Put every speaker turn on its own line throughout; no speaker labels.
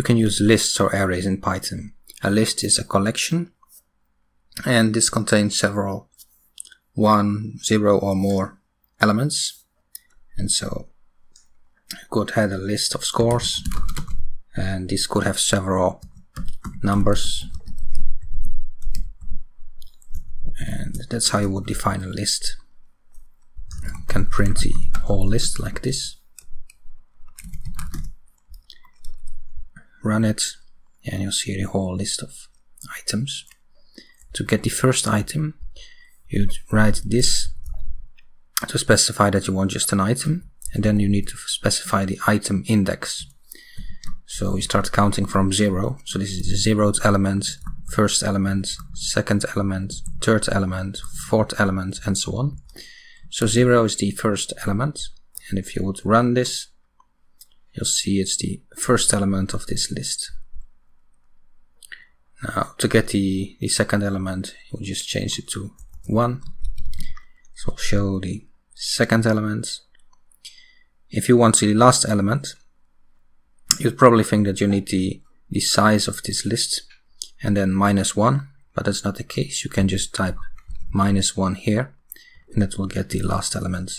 you can use lists or arrays in Python. A list is a collection and this contains several one, zero or more elements. And so you could have a list of scores and this could have several numbers and that's how you would define a list you can print the whole list like this run it and you'll see the whole list of items. To get the first item you write this to specify that you want just an item and then you need to specify the item index. So we start counting from zero. So this is the zeroth element first element second element third element fourth element and so on. So zero is the first element and if you would run this you'll see it's the first element of this list. Now to get the, the second element you just change it to 1 so I'll show the second element. If you want the last element you'd probably think that you need the, the size of this list and then minus 1 but that's not the case. You can just type minus 1 here and that will get the last element.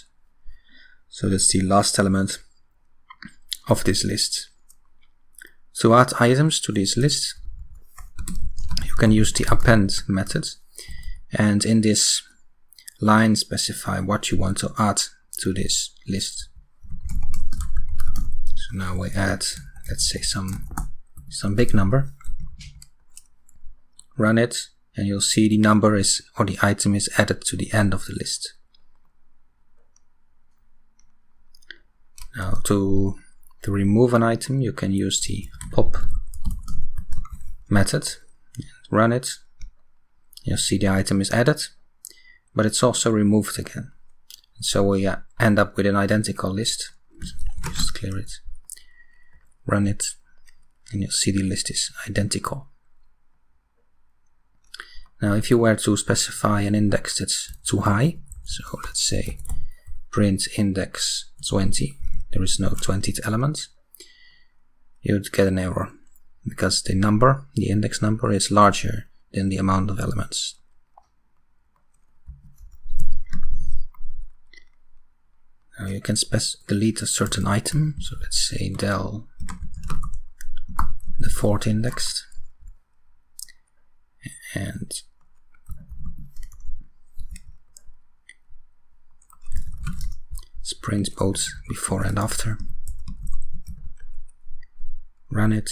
So that's the last element of this list to add items to this list you can use the append method and in this line specify what you want to add to this list. So now we add let's say some some big number. Run it and you'll see the number is or the item is added to the end of the list. Now to to remove an item you can use the pop method run it. You'll see the item is added but it's also removed again. So we uh, end up with an identical list. Just clear it. Run it and you'll see the list is identical. Now if you were to specify an index that's too high so let's say print index 20 there is no 20th element you'd get an error because the number the index number is larger than the amount of elements. Now you can delete a certain item, so let's say del the fourth index. And print both before and after. Run it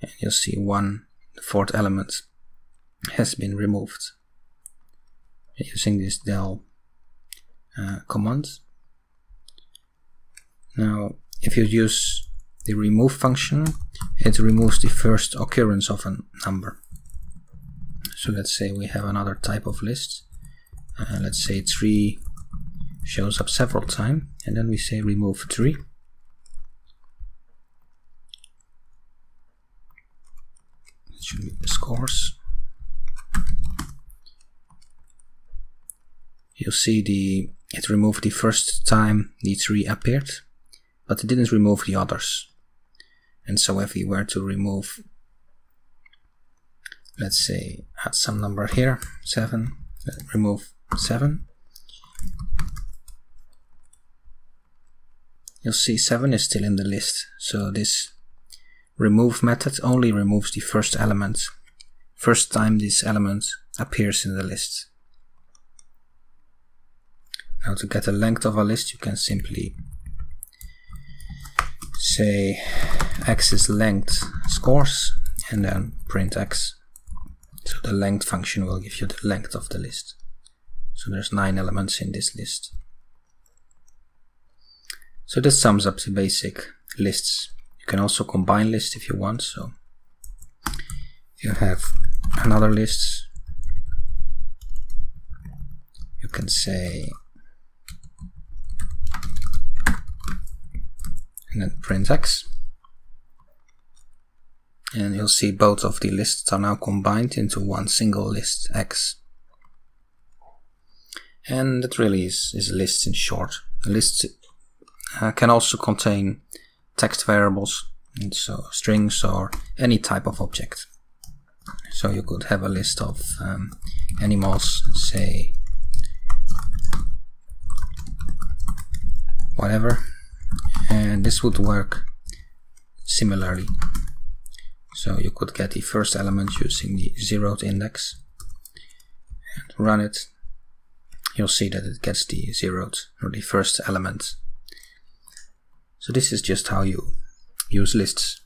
and you'll see one, the fourth element has been removed using this del uh, command. Now, if you use the remove function, it removes the first occurrence of a number. So let's say we have another type of list. Uh, let's say 3 shows up several times, and then we say remove 3. It should be the scores. you'll see the it removed the first time the tree appeared, but it didn't remove the others. And so if we were to remove, let's say, add some number here, 7, remove 7, you'll see 7 is still in the list. So this remove method only removes the first element, first time this element appears in the list. Now to get the length of a list you can simply say x is length scores and then print x. So the length function will give you the length of the list. So there's nine elements in this list. So this sums up the basic lists. You can also combine lists if you want. So you have another list, you can say and then print x and you'll see both of the lists are now combined into one single list x and that really is, is a list in short a list uh, can also contain text variables and so strings or any type of object. So you could have a list of um, animals, say whatever, and this would work similarly. So you could get the first element using the zeroth index and run it. You'll see that it gets the zeroth or the first element. So this is just how you use lists.